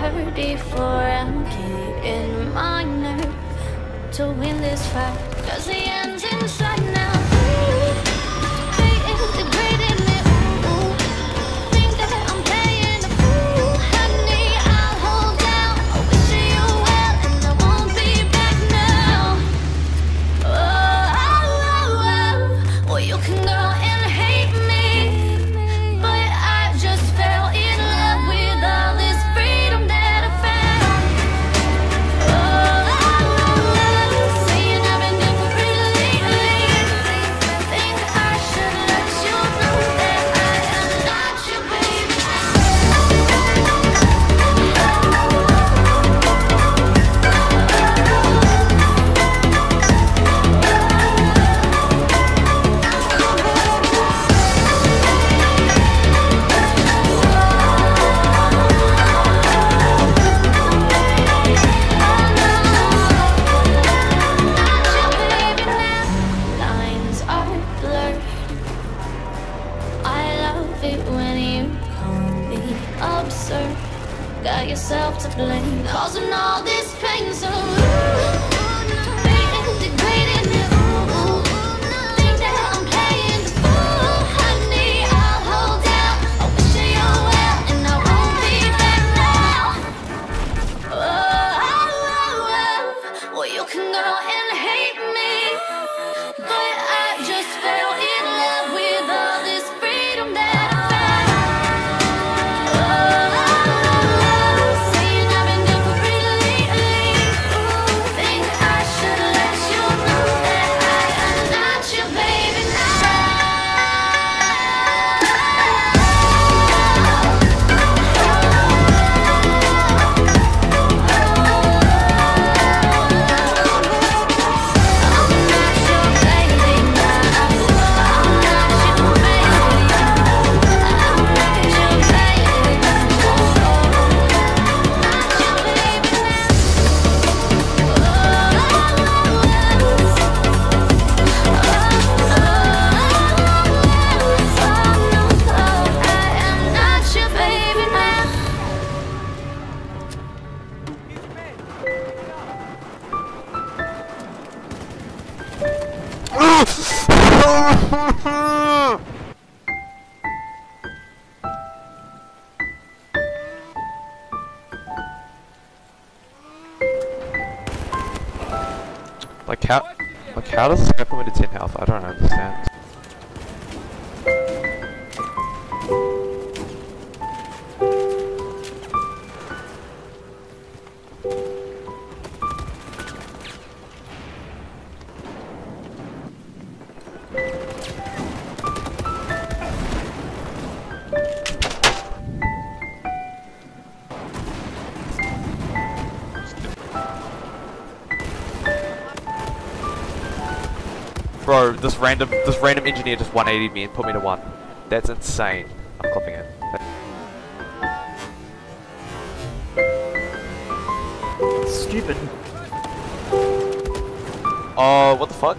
34, I'm getting minor to win this fight. Cause the end got yourself to blame, causing all this pain. So. Ooh. Like how, like how does this happen when it's in 10 health? I don't understand. Bro, this random this random engineer just 180 me and put me to one. That's insane. I'm clipping it. Stupid. Oh, uh, what the fuck?